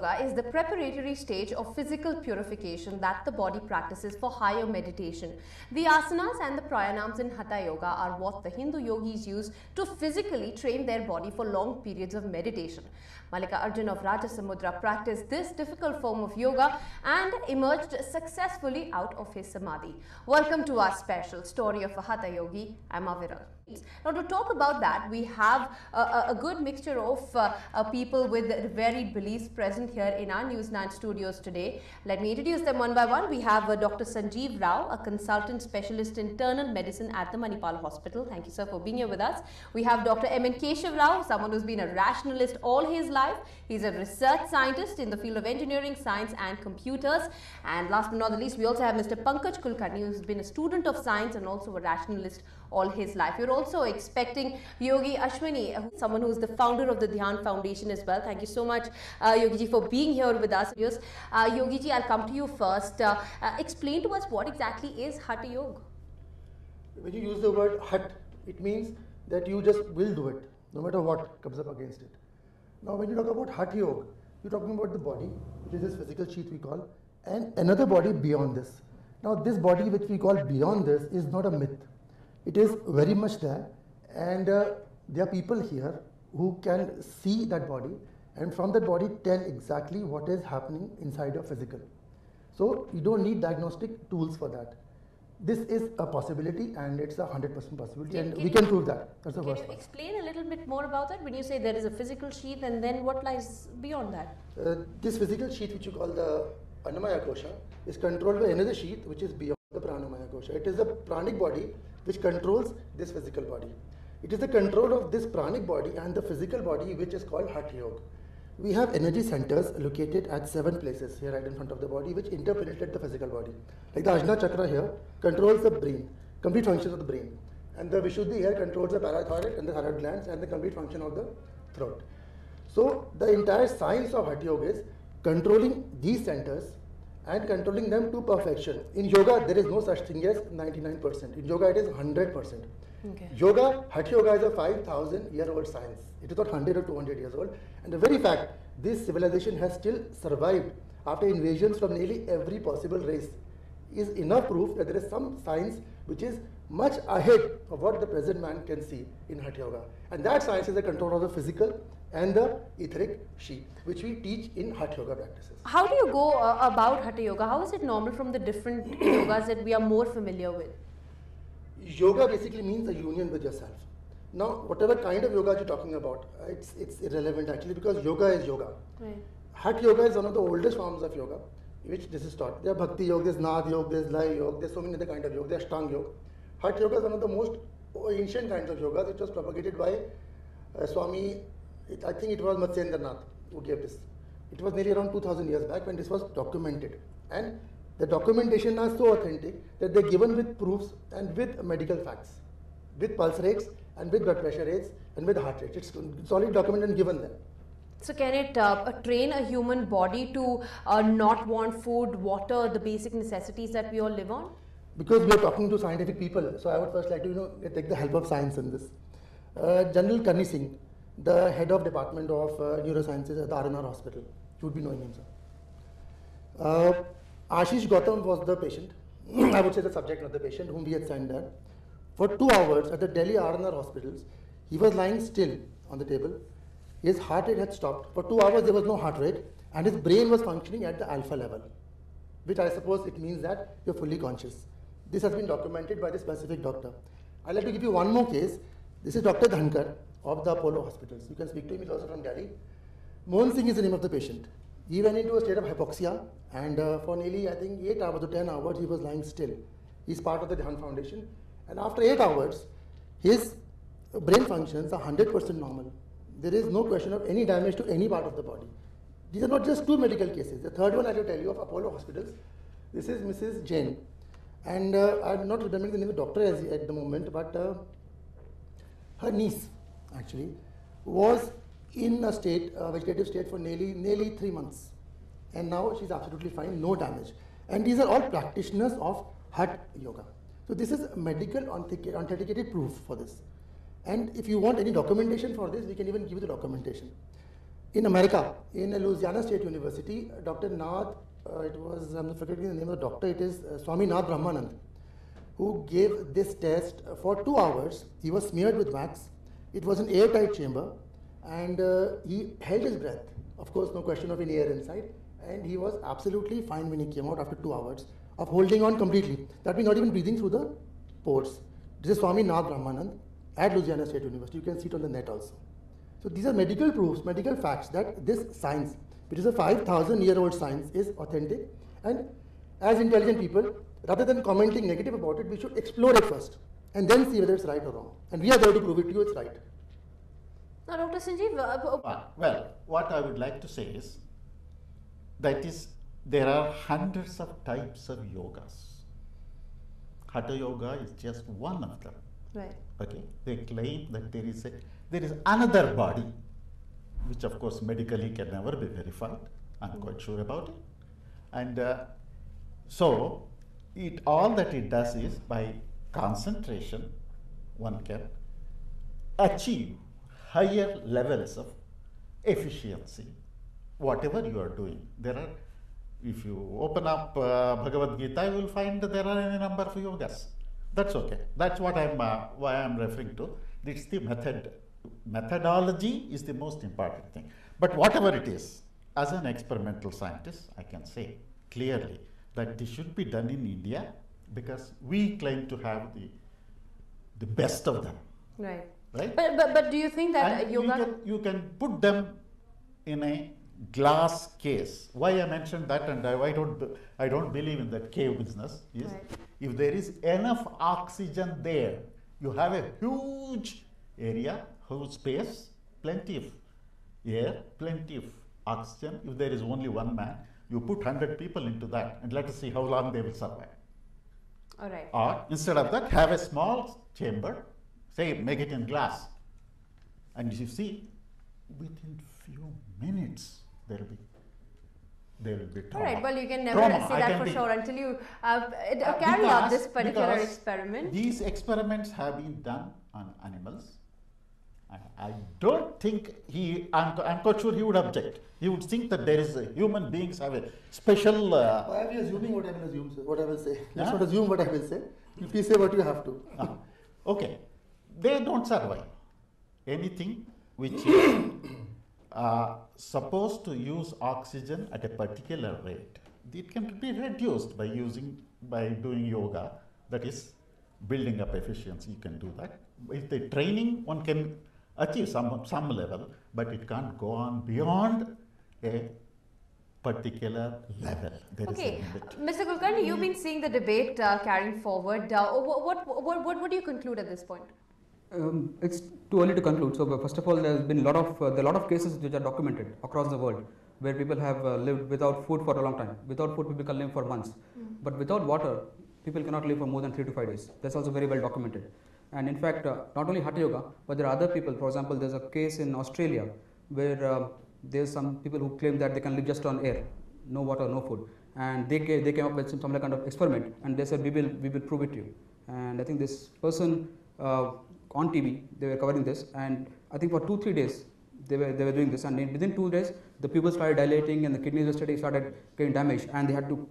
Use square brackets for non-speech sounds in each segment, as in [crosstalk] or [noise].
Yoga is the preparatory stage of physical purification that the body practices for higher meditation. The asanas and the pranayams in Hatha Yoga are what the Hindu yogis use to physically train their body for long periods of meditation. Malika Arjun of Rajasamudra practiced this difficult form of yoga and emerged successfully out of his samadhi. Welcome to our special story of a Hatha Yogi. I'm Aviral. Now, to talk about that, we have a, a, good mixture of uh, uh, people with varied beliefs present here in our News 9 studios today. Let me introduce them one by one. We have uh, Dr. Sanjeev Rao, a consultant specialist in internal medicine at the Manipal Hospital. Thank you, sir, for being here with us. We have Dr. M. N. Keshav Rao, someone who's been a rationalist all his life. He's a research scientist in the field of engineering, science, and computers. And last but not the least, we also have Mr. Pankaj Kulkarni, who's been a student of science and also a rationalist all his life. You're also expecting Yogi Ashwini, someone who's the founder of the Dhyan Foundation as well. Thank you so much, uh, Yogi ji, for being here with us. Uh, Yogi ji, I'll come to you first. Uh, uh, explain to us what exactly is Hatha Yoga. When you use the word Hat, it means that you just will do it, no matter what comes up against it. Now, when you talk about Hatha Yoga, you're talking about the body, which is this physical sheath we call, and another body beyond this. Now, this body which we call beyond this is not a myth. It is very much there, and uh, there are people here who can see that body and from that body tell exactly what is happening inside your physical. So you don't need diagnostic tools for that. This is a possibility and it's a 100% possibility and can we can prove that. That's the Can first you part. explain a little bit more about that when you say there is a physical sheath and then what lies beyond that? Uh, this physical sheath which you call the Annamaya Kosha is controlled by another sheath which is beyond the Pranamaya Kosha. It is a pranic body which controls this physical body. It is the control of this pranic body and the physical body which is called Hatha Yoga. We have energy centers located at seven places here right in front of the body which interpenetrate the physical body. Like the Ajna Chakra here controls the brain, complete functions of the brain. And the Vishuddhi here controls the parathyroid and the thyroid glands and the complete function of the throat. So the entire science of Hatha Yoga is controlling these centers and controlling them to perfection. In yoga, there is no such thing as 99%. In yoga, it is 100%. Okay. Yoga, Hatha Yoga is a 5,000 year old science. It is not 100 or 200 years old. And the very fact this civilization has still survived after invasions from nearly every possible race is enough proof that there is some science which is much ahead of what the present man can see in Hatha Yoga. And that science is the control of the physical and the etheric sheath, which we teach in Hatha Yoga practices. How do you go uh, about Hatha Yoga? How is it normal from the different [clears throat] yogas that we are more familiar with? Yoga basically means a union with yourself. Now, whatever kind of yoga you're talking about, it's, it's irrelevant actually because yoga is yoga. Right. Hatha yoga is one of the oldest forms of yoga, which this is taught. There are bhakti yoga, there's nad yoga, there's lay yoga, there's so many other kind of yoga, there's ashtanga yoga. Hatha yoga is one of the most ancient kinds of yoga. It was propagated by uh, Swami, it, I think it was Matsyendranath who gave this. It was nearly around 2000 years back when this was documented. And the documentation are so authentic that they're given with proofs and with medical facts, with pulse rates and with blood pressure rates and with heart rates. It's solid documented and given them. So can it uh, train a human body to uh, not want food, water, the basic necessities that we all live on? Because we are talking to scientific people, so I would first like to you know take the help of science in this. Uh, General Karni Singh, the head of Department of uh, Neurosciences at the R&R Hospital, you would be knowing him, sir. Uh, Ashish Gautam was the patient, [clears throat] I would say the subject of the patient whom we had sent there. For two hours at the Delhi R&R hospitals, he was lying still on the table. His heart rate had stopped. For two hours there was no heart rate, and his brain was functioning at the alpha level, which I suppose it means that you're fully conscious. This has been documented by the specific doctor. I'd like to give you one more case. This is Dr. Dhankar of the Apollo hospitals. You can speak to him, he's also from Delhi. Mohan Singh is the name of the patient. He went into a state of hypoxia and uh, for nearly, I think, 8 hours or 10 hours, he was lying still. He's part of the Dhyan Foundation. And after 8 hours, his brain functions are 100% normal. There is no question of any damage to any part of the body. These are not just two medical cases. The third one I will tell you of Apollo hospitals. This is Mrs. Jain. And uh, I'm not remembering the name of the doctor as, at the moment, but uh, her niece actually was in a state, a vegetative state for nearly nearly three months, and now she's absolutely fine, no damage. And these are all practitioners of Hatha yoga. So this is medical authentic- authenticated proof for this. And if you want any documentation for this, we can even give you the documentation. in America, in Louisiana State University, Dr. Nath, uh, it was, I'm forgetting the name of the doctor, it is uh, Swami Nath Brahmanand, who gave this test for two hours. He was smeared with wax. It was an airtight chamber, and uh, he held his breath. Of course, no question of any air inside, and he was absolutely fine when he came out after two hours of holding on completely. That means not even breathing through the pores. This is Swami Nath Brahmanand at Louisiana State University. You can see it on the net also. So these are medical proofs, medical facts that this science, which is a 5,000 year old science, is authentic. And as intelligent people, rather than commenting negative about it, we should explore it first and then see whether it's right or wrong. And we are there to prove it to you it's right. Now, Dr. Sanjeev, uh, uh, Ah, well, what I would like to say is that is there are hundreds of types of yogas. Hatha yoga is just one of them. right. Okay, they claim that there is a there is another body, which of course medically can never be verified. I'm quite sure about it, and uh, so it all that it does is by concentration, one can achieve higher levels of efficiency, whatever you are doing. There are, if you open up uh, Bhagavad Gita, you will find there are any number of yogas. That's okay. That's what I'm uh, why I'm referring to. It's the method. Methodology is the most important thing. But whatever it is, as an experimental scientist, I can say clearly that this should be done in India because we claim to have the the best of them, Right. right? But, but, but do you think that and yoga. you can, you can put them in a glass case. Why I mentioned that and I, I don't I don't believe in that cave business is Right. if there is enough oxygen there, you have a huge area, huge space, plenty of air, plenty of oxygen. If there is only one man, you put hundred people into that and let us see how long they will survive. All right. Or instead of that, have a small chamber, say make it in glass. And you see, within few minutes, there will be there will be All right. Well, you can never Trauma, see that for be- sure until you uh, it- uh, Uh, carry out this particular experiment. These experiments have been done on animals. I don't think he, I'm, I'm quite sure he would object. He would think that there is a, human beings have a special uh, Why are we assuming what I will assume, sir? What I will say? Let's Huh? not assume what I will say. You please say what you have to. Ah, okay, they don't survive. Anything which is [coughs] uh, supposed to use oxygen at a particular rate, it can be reduced by using by doing yoga. That is building up efficiency. You can do that. With the training, one can achieve some some level, but it can't go on beyond a particular level. There is Okay, a. Mr. Kulkarni, you've been seeing the debate uh, carrying forward. Uh, what, what, what, what, what do you conclude at this point? Um, it's too early to conclude. So, first of all, there's been a lot of uh, there are lot of cases which are documented across the world where people have uh, lived without food for a long time. Without food, people can live for months, but without water, people cannot live for more than three to five days. That's also very well documented. And in fact, uh, not only Hatha Yoga, but there are other people. For example, there's a case in Australia where uh, there's some people who claim that they can live just on air, no water, no food, and they they came up with some, some kind of experiment, and they said we will we will prove it to you. And I think this person uh, on TV they were covering this, and I think for two three days they were they were doing this, and in, within two days the pupils started dilating and the kidneys started getting damaged, and they had to.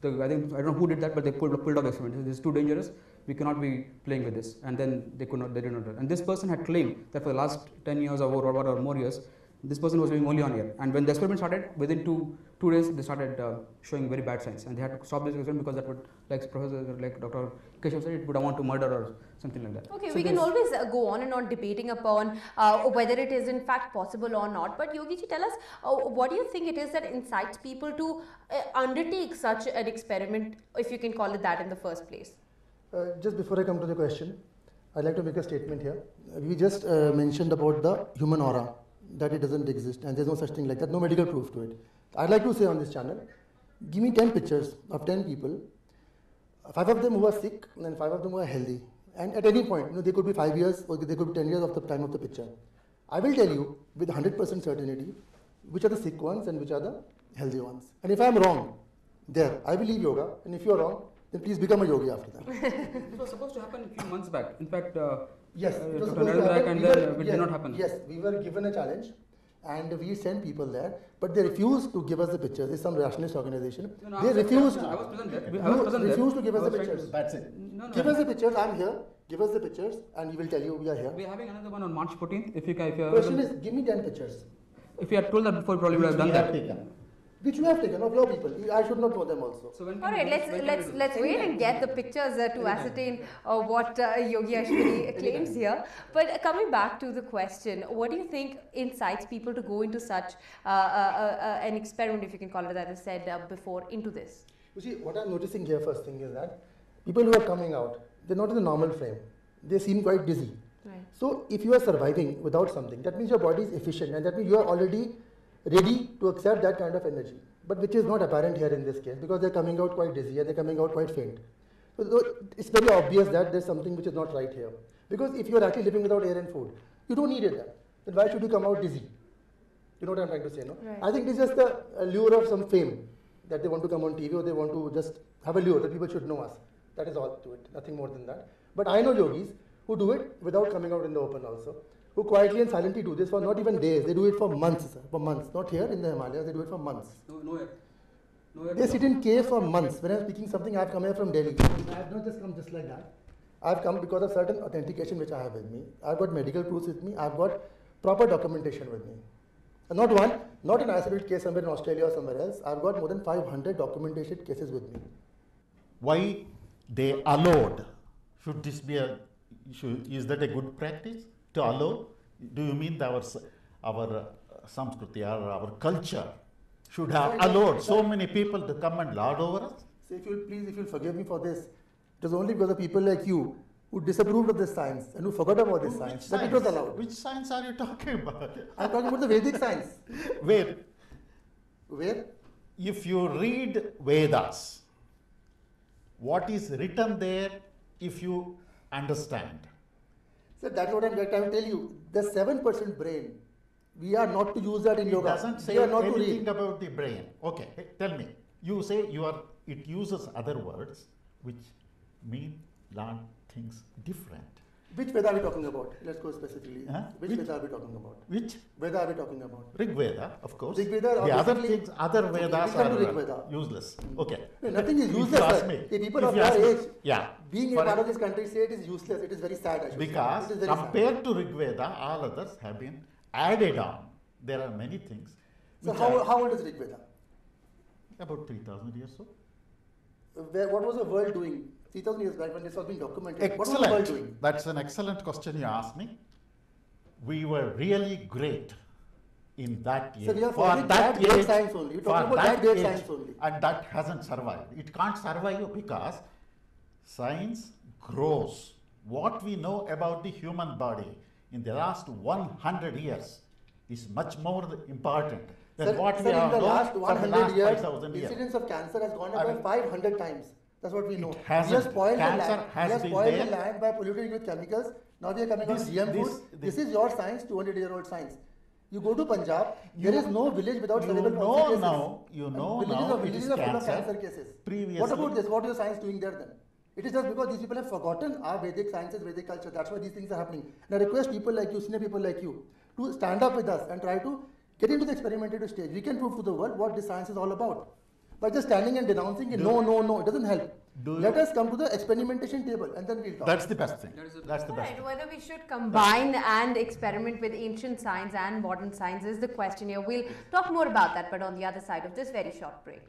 The, I think I don't know who did that, but they pulled pulled out the experiment. This is too dangerous. We cannot be playing with this, and then they could not. They did not. do it. And this person had claimed that for the last ten years or or, or more years, this person was doing only on air. And when the experiment started, within two two days they started uh, showing very bad signs, and they had to stop this experiment because that would, like Professor like Dr. Keshav said, it would amount to murder or something like that. Okay, So we can always uh, go on and on debating upon uh, whether it is in fact possible or not. But Yogiji, tell us, uh, what do you think it is that incites people to uh, undertake such an experiment, if you can call it that, in the first place? Uh, just before I come to the question, I'd like to make a statement here. We just uh, mentioned about the human aura, that it doesn't exist and there's no such thing like that, no medical proof to it. I'd like to say on this channel, give me 10 pictures of 10 people, five of them who are sick and five of them who are healthy. And at any point, you know, they could be five years or they could be 10 years of the time of the picture. I will tell you with 100% certainty which are the sick ones and which are the healthy ones. And if I'm wrong, there, I believe yoga. And if you're wrong, then please become a yogi after that. It was supposed to happen a few months back. In fact, uh, Yes, uh, it was supposed to happen. and We then were- uh, it yes, did not happen. Yes, we were given a challenge. and we sent people there, but they refused to give us the pictures. It's some rationalist organization. No, no, they refused. I was present there. I was present there. refused to give us the pictures. to- That's it. No, no. Give us the pictures. I'm here. Give us the pictures, and we will tell you we are here. We're having another one on March 14th. If you can, if you Question is, give me ten pictures, if you had told that before, probably would have we done have that. taken. Which you have taken of your people. I should not know them also. So when can All we right, do let's this? Let's let's this? wait and get the pictures uh, to ascertain uh, what uh, Yogi Ashwini claims here. But uh, coming back to the question, what do you think incites people to go into such uh, uh, uh, an experiment, if you can call it that, as said uh, before, into this? You see, what I'm noticing here first thing is that people who are coming out, they're not in the normal frame. They seem quite dizzy. Right. So if you are surviving without something, that means your body is efficient and that means you are already ready to accept that kind of energy. But which is not apparent here in this case because they're coming out quite dizzy and they're coming out quite faint. So it's very obvious that there's something which is not right here. Because if you're actually living without air and food, you don't need it then. Then why should you come out dizzy? You know what I'm trying to say, no? Right. I think it's just the lure of some fame that they want to come on TV or they want to just have a lure that people should know us. That is all to it, nothing more than that. But I know yogis who do it without coming out in the open also, who quietly and silently do this for not even days. They do it for months, sir, for months. Not here in the Himalayas, they do it for months. No, no. No air. They sit in caves for months. When I'm speaking something, I've come here from Delhi. I have not just come just like that. I've come because of certain authentication which I have with me. I've got medical proofs with me. I've got proper documentation with me. And not one, not an isolated case somewhere in Australia or somewhere else. I've got more than 500 documented cases with me. Why they allowed? Should this be a? Should, is that a good practice to allow? Do you mean that our our uh, samskriti or our culture should have allowed so many people to come and lord over us? So if you'll please, if you'll forgive me for this, it was only because of people like you who disapproved of this science and who forgot about this Which science that it was allowed. Which science are you talking about? I'm talking about the Vedic science. [laughs] Where Where? if you read Vedas, what is written there, if you understand, So that's what I'm trying to tell you. The 7% brain, we are not to use that in it yoga. doesn't say we are not to anything about the brain. Okay, tell me. You say you are. It uses other words which mean lot things different. Which Veda are we talking about? Let's go specifically. Huh? Which, Which- Veda are we talking about? Which Veda are we talking about? Rig Veda, of course. Rig Veda the other things, other Vedas are Rig Veda. uh, useless. Okay. No, nothing is If useless. you ask me, The people if of you our age, yeah, being a part of this country, say it is useless. It is very sad. I Because say. It is very compared to Rig Veda, all others have been added on. There are many things. So how, are how old is Rig Veda? about 3000 years old. Where, what was the world doing 3000 years back when this was being documented? What was the world doing? That's an excellent question you asked me. We were really great in that So year. we are For following that age- great science only. For talking about that great age, science only. And that hasn't survived. It can't survive because science grows. What we know about the human body in the last 100 years is much more important than Sir, what sir, we in have the last for the 100 last years, 5000 years. incidence of cancer has gone I up mean- by 500 times. That's what we know. we hasn't. have spoiled Cancer the land. has we have been spoiled there. the land by polluting with chemicals. Now we are coming This- on GM this- food. this- This is your science, 200 year old science. You go to Punjab, You- there is no village without you cerebral know palsy cases. now- you know villages now are, villages is are full of cancer. cancer cases. What about this? What is your science doing there then? It is just because these people have forgotten our Vedic sciences, Vedic culture. That's why these things are happening. And I request people like you, senior people like you, to stand up with us and try to get into the experimentative stage. We can prove to the world what this science is all about. By just standing and denouncing it, no, no, no, it doesn't help. Do Let you- us come to the experimentation table and then we'll talk. That's the best thing. That is the- That's the best. Right, whether we should combine and experiment with ancient science and modern science is the question here. We'll talk more about that, but on the other side of this very short break.